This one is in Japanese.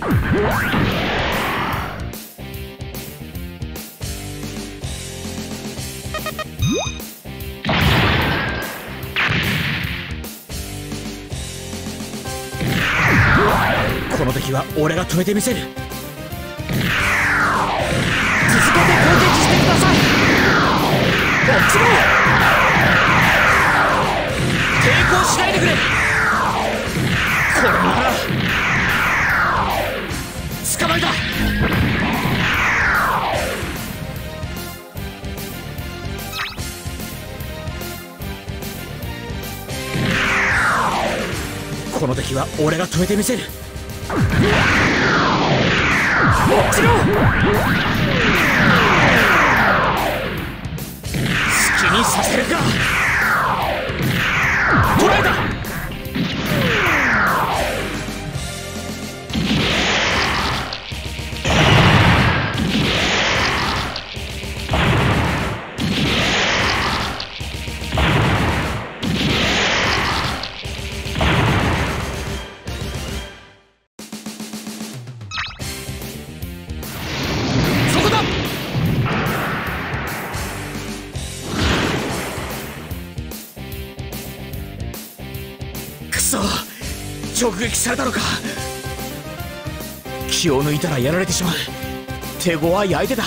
この敵は俺が止めてみせる。続けて攻撃してください。もちろこの敵は俺が止めてみせる。もちろん好きにさせるかそ直撃されたのか。気を抜いたらやられてしまう。手強い相手だ。